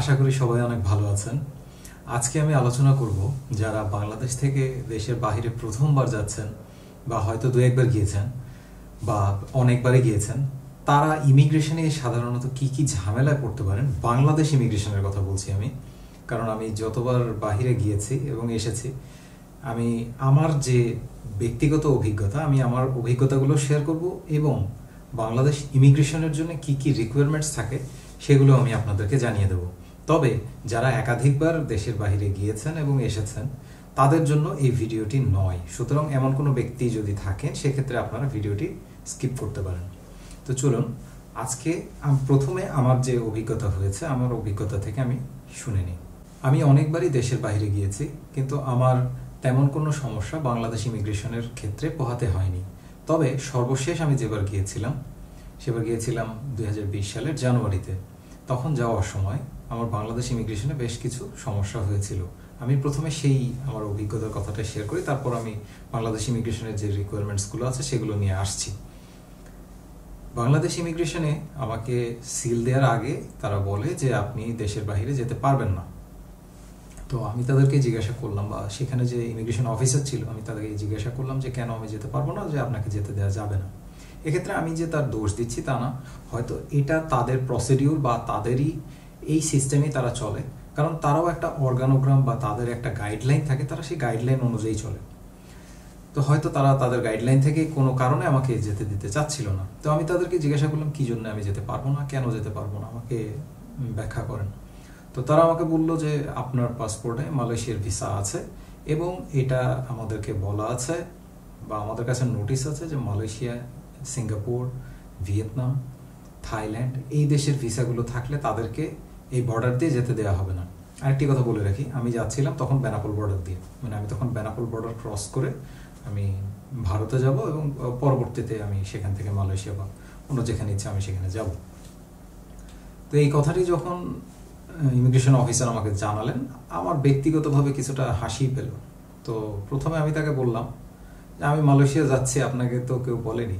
আশা করি সবাই অনেক ভালো আছেন। আজকে আমি আলোচনা করব যারা বাংলাদেশ থেকে দেশের বাইরে প্রথমবার যাচ্ছেন বা হয়তো দু একবার গিয়েছেন বা অনেকবারই গিয়েছেন, তারা ইমিগ্রেশনে সাধারণত কি কি ঝামেলায় পড়তে পারেন? বাংলাদেশ ইমিগ্রেশনের কথা বলছি আমি, কারণ আমি যতবার বাহিরে গিয়েছি এবং এসেছি, আমি আমার যে ব্যক্তিগত অভিজ্ঞতা, আমি আমার অভিজ্ঞতাগুলো শেয়ার করব এবং বাংলাদেশ ইমিগ্রেশনের জন্য কি কি রিকোয়ারমেন্টস থাকে সেগুলো আমি আপনাদেরকে জানিয়ে দেব। তবে যারা একাধিকবার দেশের বাইরে গিয়েছেন এবং এসেছেন, তাদের জন্য এই ভিডিওটি নয়। সুতরাং এমন কোনো ব্যক্তি যদি থাকেন, সেক্ষেত্রে আপনারা ভিডিওটি স্কিপ করতে পারেন। তো চলুন, আজকে প্রথমে আমার যে অভিজ্ঞতা হয়েছে, আমার অভিজ্ঞতা থেকে আমি শুনে নিই। আমি অনেকবারই দেশের বাইরে গিয়েছি, কিন্তু আমার তেমন কোনো সমস্যা বাংলাদেশ ইমিগ্রেশনের ক্ষেত্রে পোহাতে হয়নি। তবে সর্বশেষ আমি যেবার গিয়েছিলাম, সেবার গিয়েছিলাম দু হাজার বিশ সালের জানুয়ারিতে। তখন যাওয়ার সময় আমার বাংলাদেশ ইমিগ্রেশনে বেশ কিছু সমস্যা হয়েছিল। আমি প্রথমে সেই আমার অভিজ্ঞতার কথাটা শেয়ার করি, তারপর আমি বাংলাদেশ ইমিগ্রেশনের যে রিকোয়ারমেন্টসগুলো আছে সেগুলো নিয়ে আসছি। বাংলাদেশ ইমিগ্রেশনে আমাকে সিল দেওয়ার আগে তারা বলে যে আপনি দেশের বাইরে যেতে পারবেন না। তো আমি তাদেরকে জিজ্ঞাসা করলাম বা সেখানে যে ইমিগ্রেশন অফিসার ছিল, আমি তাদেরকে জিজ্ঞাসা করলাম যে কেন আমি যেতে পারব না, যে আপনাকে যেতে দেওয়া যাবে না। এক্ষেত্রে আমি যে তার দোষ দিচ্ছি তা না, হয়তো এটা তাদের প্রসিডিউর বা তাদেরই এই সিস্টেমেই তারা চলে। কারণ তারাও একটা অর্গানোগ্রাম বা তাদের একটা গাইডলাইন থাকে, তারা সেই গাইডলাইন অনুযায়ী চলে। তো হয়তো তারা তাদের গাইডলাইন থেকে কোনো কারণে আমাকে যেতে দিতে চাচ্ছিল না। তো আমি তাদেরকে জিজ্ঞাসা করলাম, কি জন্য আমি যেতে পারব না? কেন যেতে পারব না? আমাকে ব্যাখ্যা করেন। তো তারা আমাকে বলল যে, আপনার পাসপোর্টে মালয়েশিয়ার ভিসা আছে এবং এটা আমাদেরকে বলা আছে বা আমাদের কাছে নোটিশ আছে যে মালয়েশিয়া, সিঙ্গাপুর, ভিয়েতনাম, থাইল্যান্ড এই দেশের ভিসাগুলো থাকলে তাদেরকে এই বর্ডার দিয়ে যেতে দেওয়া হবে না। আরেকটি কথা বলে রাখি, আমি যাচ্ছিলাম তখন বেনাপোল বর্ডার দিয়ে। মানে আমি তখন বেনাপোল বর্ডার ক্রস করে আমি ভারতে যাব এবং পরবর্তীতে আমি সেখান থেকে মালয়েশিয়া বা অন্য যেখানে ইচ্ছা আমি সেখানে যাব। তো এই কথাটি যখন ইমিগ্রেশন অফিসার আমাকে জানালেন, আমার ব্যক্তিগতভাবে কিছুটা হাসি পেল। তো প্রথমে আমি তাকে বললাম, যে আমি মালয়েশিয়া যাচ্ছি, আপনাকে তো কেউ বলেনি।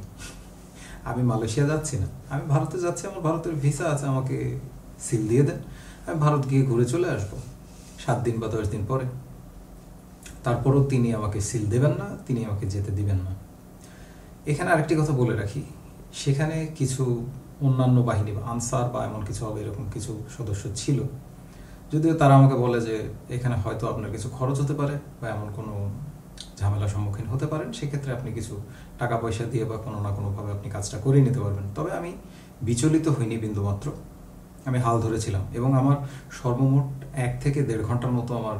আমি মালয়েশিয়া যাচ্ছি না। আমি ভারতে যাচ্ছি, আমার ভারতের ভিসা আছে, আমাকে সিল দিয়ে দেন আমি ভারত গিয়ে ঘুরে চলে আসব। সাত দিন বা দশ দিন পরে। তারপরও তিনি আমাকে সিল দেবেন না, তিনি আমাকে যেতে দিবেন না। এখানে আরেকটি কথা বলে রাখি। সেখানে কিছু অন্যান্য বাহিনী বা আনসার বা এমন কিছু হবে, এরকম কিছু সদস্য ছিল। যদিও তারা আমাকে বলে যে, এখানে হয়তো আপনার কিছু খরচ হতে পারে বা এমন কোনো ঝামেলার সম্মুখীন হতে পারেন। সেক্ষেত্রে আপনি কিছু টাকা পয়সা দিয়ে বা কোনো না কোনোভাবে আপনি কাজটা করে নিতে পারবেন। তবে আমি বিচলিত হইনি বিন্দুমাত্র। আমি হাল ধরেছিলাম এবং আমার সর্বমোট এক থেকে দেড় ঘণ্টার মতো আমার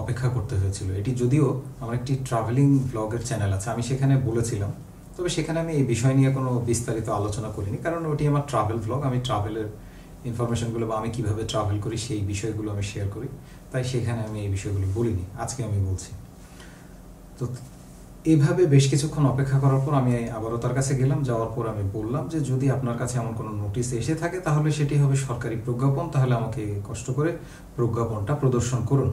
অপেক্ষা করতে হয়েছিল। এটি যদিও আমার একটি ট্রাভেলিং ব্লগের চ্যানেল আছে, আমি সেখানে বলেছিলাম। তবে সেখানে আমি এই বিষয় নিয়ে কোনো বিস্তারিত আলোচনা করিনি, কারণ ওটি আমার ট্রাভেল ব্লগ আমি ট্রাভেলের ইনফরমেশনগুলো বা আমি কীভাবে ট্রাভেল করি সেই বিষয়গুলো আমি শেয়ার করি, তাই সেখানে আমি এই বিষয়গুলো বলিনি, আজকে আমি বলছি। তো এইভাবে বেশ কিছুক্ষণ অপেক্ষা করার পর আমি আবারও তার কাছে গেলাম। যাওয়ার পর আমি বললাম যে, যদি আপনার কাছে এমন কোনো নোটিশ এসে থাকে, তাহলে সেটি হবে সরকারি প্রজ্ঞাপন। তাহলে আমাকে কষ্ট করে প্রজ্ঞাপনটা প্রদর্শন করুন।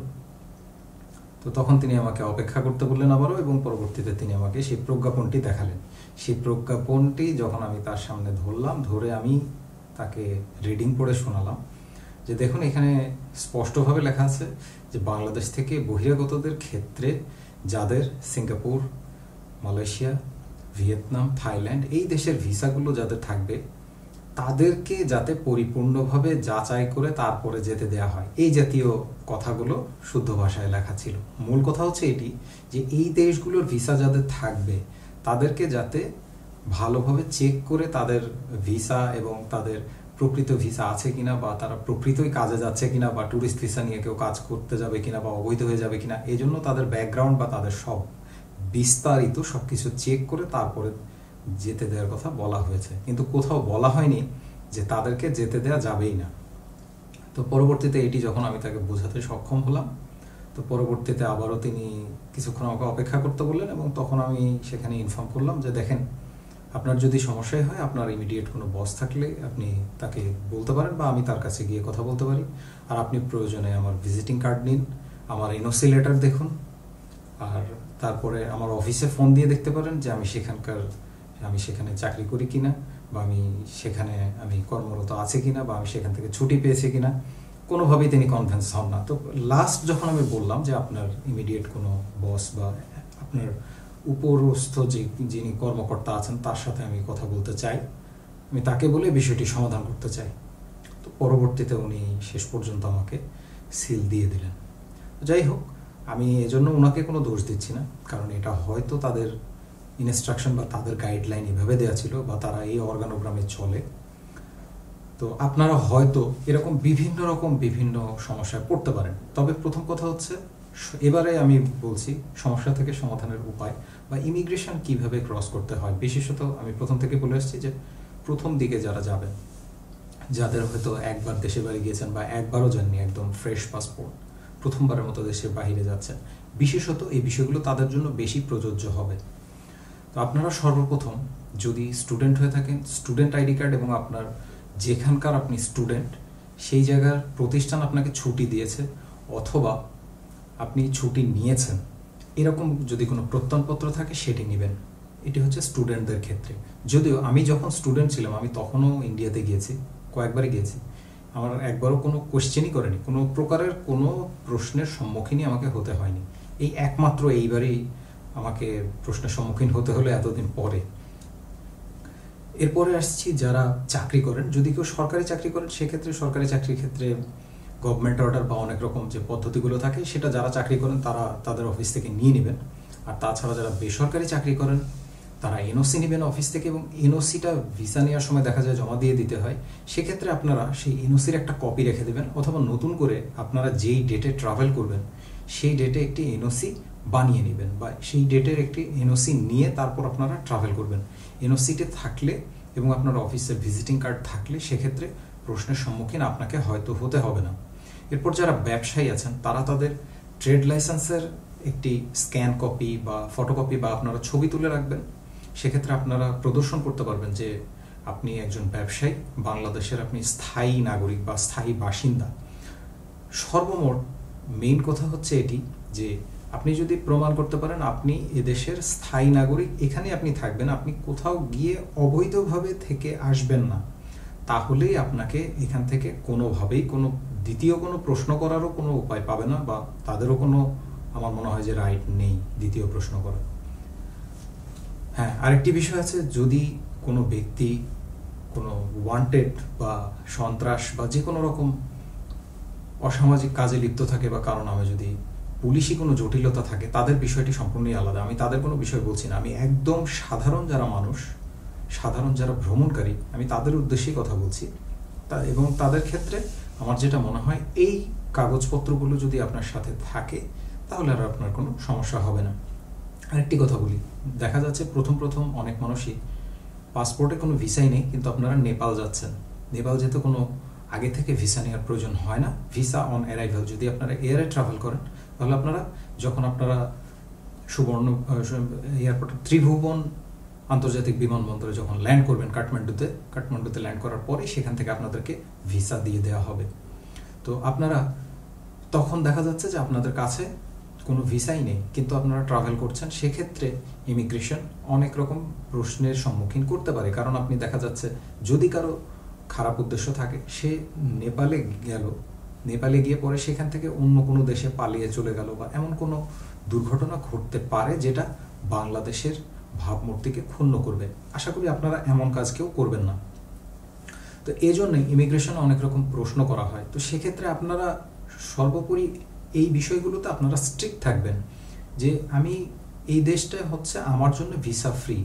তো তখন তিনি আমাকে অপেক্ষা করতে বললেন আবারও এবং পরবর্তীতে তিনি আমাকে সেই প্রজ্ঞাপনটি দেখালেন। সেই প্রজ্ঞাপনটি যখন আমি তার সামনে ধরলাম, ধরে আমি তাকে রিডিং পড়ে শোনালাম যে, দেখুন, এখানে স্পষ্টভাবে লেখা আছে যে, বাংলাদেশ থেকে বহিরাগতদের ক্ষেত্রে যাদের সিঙ্গাপুর মালয়েশিয়া, ভিয়েতনাম, থাইল্যান্ড এই দেশের ভিসাগুলো যাদের থাকবে, তাদেরকে যাতে পরিপূর্ণভাবে যাচাই করে তারপরে যেতে দেয়া হয়। এই জাতীয় কথাগুলো শুদ্ধ ভাষায় লেখা ছিল। মূল কথা হচ্ছে এটি যে এই দেশগুলোর ভিসা যাদের থাকবে, তাদেরকে যাতে ভালোভাবে চেক করে তাদের ভিসা এবং তাদের প্রকৃত ভিসা আছে কিনা বা তারা প্রকৃতই কাজে যাচ্ছে কিনা বা ট্যুরিস্ট ভিসা নিয়ে কেউ কাজ করতে যাবে কিনা বা অবৈধ হয়ে যাবে কিনা এই জন্য তাদের ব্যাকগ্রাউন্ড বা তাদের সব বিস্তারিত সবকিছু চেক করে তারপরে যেতে দেওয়ার কথা বলা হয়েছে। কিন্তু কোথাও বলা হয়নি যে তাদেরকে যেতে দেওয়া যাবেই না। তো পরবর্তীতে এটি যখন আমি তাকে বোঝাতে সক্ষম হলাম, তো পরবর্তীতে আবারও তিনি কিছুক্ষণ আমাকে অপেক্ষা করতে বললেন এবং তখন আমি সেখানে ইনফর্ম করলাম যে, দেখেন, আপনার যদি সমস্যাই হয়, আপনার ইমিডিয়েট কোনো বস থাকলে আপনি তাকে বলতে পারেন বা আমি তার কাছে গিয়ে কথা বলতে পারি। আর আপনি প্রয়োজনে আমার ভিজিটিং কার্ড নিন, আমার এনওসি লেটার দেখুন, আর তারপরে আমার অফিসে ফোন দিয়ে দেখতে পারেন যে আমি সেখানকার, আমি সেখানে চাকরি করি কিনা, বা আমি সেখানে আমি কর্মরত আছে কিনা, বা আমি সেখান থেকে ছুটি পেয়েছি কিনা। কোনোভাবেই তিনি কনভিন্স হন না। তো লাস্ট যখন আমি বললাম যে আপনার ইমিডিয়েট কোনো বস বা আপনার উপরস্থ যে যিনি কর্মকর্তা আছেন, তার সাথে আমি কথা বলতে চাই, আমি তাকে বলে বিষয়টি সমাধান করতে চাই। তো পরবর্তীতে উনি শেষ পর্যন্ত আমাকে সিল দিয়ে দিলেন। যাই হোক আমি এজন্য ওনাকে কোনো দোষ দিচ্ছি না, কারণ এটা হয়তো তাদের ইনস্ট্রাকশন বা তাদের গাইডলাইন এভাবে দেওয়া ছিল বা তারা এই অর্গানোগ্রামে চলে। তো আপনারা হয়তো এরকম বিভিন্ন রকম বিভিন্ন সমস্যায় পড়তে পারেন। তবে প্রথম কথা হচ্ছে, এবারে আমি বলছি সমস্যা থেকে সমাধানের উপায় বা ইমিগ্রেশন কীভাবে ক্রস করতে হয়। বিশেষত আমি প্রথম থেকে বলে আসছি যে প্রথম দিকে যারা যাবেন, যাদের হয়তো একবার দেশের বাড়ি গিয়েছেন বা একবারও যাননি, একদম ফ্রেশ পাসপোর্ট প্রথমবারের মতো দেশের বাহিরে যাচ্ছেন। বিশেষত এই বিষয়গুলো তাদের জন্য বেশি প্রযোজ্য হবে। তো আপনারা সর্বপ্রথম যদি স্টুডেন্ট হয়ে থাকেন, স্টুডেন্ট আইডি কার্ড এবং আপনার যেখানকার আপনি স্টুডেন্ট, সেই জায়গার প্রতিষ্ঠান আপনাকে ছুটি দিয়েছে অথবা আপনি ছুটি নিয়েছেন। এরকম যদি কোনো প্রত্যয়নপত্র থাকে, সেটি নেবেন। এটি হচ্ছে স্টুডেন্টদের ক্ষেত্রে। যদিও আমি যখন স্টুডেন্ট ছিলাম, আমি তখনও ইন্ডিয়াতে গিয়েছি, কয়েকবারই গিয়েছি। আমার একবারও কোনো কোশ্চেনই করেনি। কোনো প্রকারের কোনো প্রশ্নের সম্মুখীনই আমাকে হতে হয়নি। এই একমাত্র এইবারেই আমাকে প্রশ্নের সম্মুখীন হতে হলো এতদিন পরে। এরপরে আসছি যারা চাকরি করেন। যদি কেউ সরকারি চাকরি করেন, সেক্ষেত্রে সরকারি চাকরির ক্ষেত্রে গভর্নমেন্ট অর্ডার বা অনেক রকম যে পদ্ধতিগুলো থাকে, সেটা যারা চাকরি করেন, তারা তাদের অফিস থেকে নিয়ে নেবেন। আর তাছাড়া যারা বেসরকারি চাকরি করেন তারা এনওসি নেবেন অফিস থেকে এবং এনওসিটা ভিসা নেওয়ার সময় দেখা যায় জমা দিয়ে দিতে হয়, সেক্ষেত্রে আপনারা সেই এনওসির একটা কপি রেখে দেবেন অথবা নতুন করে আপনারা যেই ডেটে ট্রাভেল করবেন, সেই ডেটে একটি এনওসি বানিয়ে নেবেন বা সেই ডেটের একটি এনওসি নিয়ে তারপর আপনারা ট্রাভেল করবেন। এনওসিতে থাকলে এবং আপনার অফিসের ভিজিটিং কার্ড থাকলে সেক্ষেত্রে প্রশ্নের সম্মুখীন আপনাকে হয়তো হতে হবে না। এরপর যারা ব্যবসায়ী আছেন, তারা তাদের ট্রেড লাইসেন্সের একটি স্ক্যান কপি বা ফটোকপি বা আপনারা ছবি তুলে রাখবেন। সেক্ষেত্রে আপনারা প্রদর্শন করতে পারবেন যে আপনি একজন ব্যবসায়ী, বাংলাদেশের আপনি স্থায়ী নাগরিক বা স্থায়ী বাসিন্দা। সর্বমোট মেইন কথা হচ্ছে এটি যে আপনি যদি প্রমাণ করতে পারেন আপনি এদেশের স্থায়ী নাগরিক, এখানে আপনি থাকবেন, আপনি কোথাও গিয়ে অবৈধভাবে থেকে আসবেন না। তাহলেই আপনাকে এখান থেকে কোনোভাবেই কোনো দ্বিতীয় কোনো প্রশ্ন করারও কোনো উপায় পাবে না বা তাদেরও কোনো, আমার মনে হয় যে রাইট নেই দ্বিতীয় প্রশ্ন করার। হ্যাঁ আরেকটি বিষয় আছে, যদি কোনো ব্যক্তি কোনো ওয়ান্টেড বা সন্ত্রাস বা যে কোনো রকম অসামাজিক কাজে লিপ্ত থাকে বা কারণ আমি যদি পুলিশি কোনো জটিলতা থাকে, তাদের বিষয়টি সম্পূর্ণই আলাদা। আমি তাদের কোনো বিষয় বলছি না। আমি একদম সাধারণ যারা মানুষ, সাধারণ যারা ভ্রমণকারী, আমি তাদের উদ্দেশ্যেই কথা বলছি। তা, এবং তাদের ক্ষেত্রে আমার যেটা মনে হয়, এই কাগজপত্রগুলো যদি আপনার সাথে থাকে, তাহলে আর আপনার কোনো সমস্যা হবে না। আরেকটি কথা বলি। দেখা যাচ্ছে প্রথম প্রথম অনেক মানুষই পাসপোর্টে কোনো ভিসাই নেই, কিন্তু আপনারা নেপাল যাচ্ছেন। নেপাল যেতে কোনো আগে থেকে ভিসা নেওয়ার প্রয়োজন হয় না ভিসা অন অ্যারাইভাল যদি আপনারা এয়ারে ট্রাভেল করেন, তাহলে আপনারা যখন আপনারা সুবর্ণ এয়ারপোর্টে ত্রিভুবন আন্তর্জাতিক বিমানবন্দরে যখন ল্যান্ড করবেন কাঠমান্ডুতে কাঠমান্ডুতে ল্যান্ড করার পরে সেখান থেকে আপনাদেরকে ভিসা দিয়ে দেওয়া হবে। তো আপনারা, তখন দেখা যাচ্ছে যে আপনাদের কাছে কোনো ভিসাই নেই, কিন্তু আপনারা ট্রাভেল করছেন, সেক্ষেত্রে ইমিগ্রেশন অনেক রকম প্রশ্নের সম্মুখীন করতে পারে। কারণ আপনি দেখা যাচ্ছে, যদি কারও খারাপ উদ্দেশ্য থাকে, সে নেপালে গেল, নেপালে গিয়ে পরে সেখান থেকে অন্য কোনো দেশে পালিয়ে চলে গেল বা এমন কোনো দুর্ঘটনা ঘটতে পারে যেটা বাংলাদেশের ভাবমূর্তিকে ক্ষুণ্ণ করবে। আশা করি আপনারা এমন কাজ কেউ করবেন না। তো এই জন্যই ইমিগ্রেশনে অনেক রকম প্রশ্ন করা হয়। তো সেক্ষেত্রে আপনারা সর্বোপরি এই বিষয়গুলোতে আপনারা স্ট্রিক্ট থাকবেন যে আমি এই দেশটা হচ্ছে আমার জন্য ভিসা ফ্রি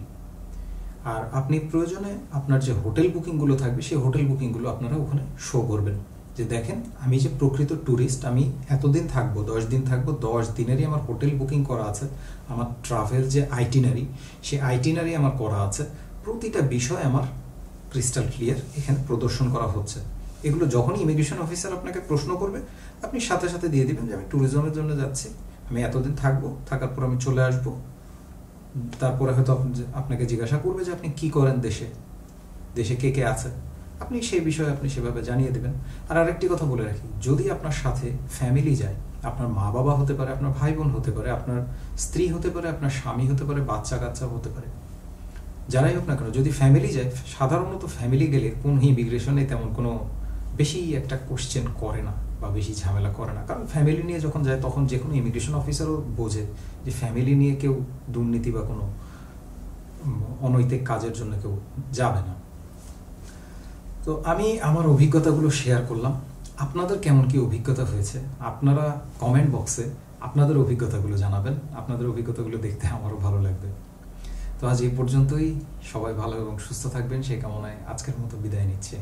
আর আপনি প্রয়োজনে আপনার যে হোটেল বুকিংগুলো থাকবে, সেই হোটেল বুকিংগুলো আপনারা ওখানে শো করবেন। যে দেখেন, আমি যে প্রকৃত ট্যুরিস্ট আমি এতদিন থাকব, দশ দিন থাকব, দশ দিনেরই আমার হোটেল বুকিং করা আছে, আমার ট্রাভেল যে আইটিনারি সেই আইটিনারি আমার করা আছে, প্রতিটা বিষয় আমার ক্রিস্টাল ক্লিয়ার এখানে প্রদর্শন করা হচ্ছে। এগুলো যখনই ইমিগ্রেশন অফিসার আপনাকে প্রশ্ন করবে, আপনি সাথে সাথে দিয়ে দিবেন যে আমি ট্যুরিজমের জন্য যাচ্ছি, আমি এতদিন থাকব, থাকার পর আমি চলে আসব। তারপরে হয়তো আপনাকে জিজ্ঞাসা করবে যে আপনি কি করেন দেশে দেশে কে কে আছে? আপনি সেই বিষয়ে আপনি সেভাবে জানিয়ে দেবেন। আর আরেকটি কথা বলে রাখি, যদি আপনার সাথে ফ্যামিলি যায়, আপনার মা বাবা হতে পারে, আপনার ভাই বোন হতে পারে, আপনার স্ত্রী হতে পারে, আপনার স্বামী হতে পারে বাচ্চা কাচ্চা হতে পারে, যারাই হোক না কেন, যদি ফ্যামিলি যায়, সাধারণত ফ্যামিলি গেলে কোন ইমিগ্রেশনে তেমন কোনো বেশি একটা কোশ্চেন করে না বা বেশি ঝামেলা করে না। কারণ ফ্যামিলি নিয়ে যখন যায়, তখন যে কোনো ইমিগ্রেশন অফিসারও বোঝে যে ফ্যামিলি নিয়ে কেউ দুর্নীতি বা কোনো অনৈতিক কাজের জন্য কেউ যাবে না। তো আমি আমার অভিজ্ঞতাগুলো শেয়ার করলাম। আপনাদের কেমন কি অভিজ্ঞতা হয়েছে? আপনারা কমেন্ট বক্সে আপনাদের অভিজ্ঞতাগুলো জানাবেন। আপনাদের অভিজ্ঞতাগুলো দেখতে আমারও ভালো লাগবে। তো আজ এই পর্যন্তই। সবাই ভালো এবং সুস্থ থাকবেন। সেই কামনায় আজকের মতো বিদায় নিচ্ছে।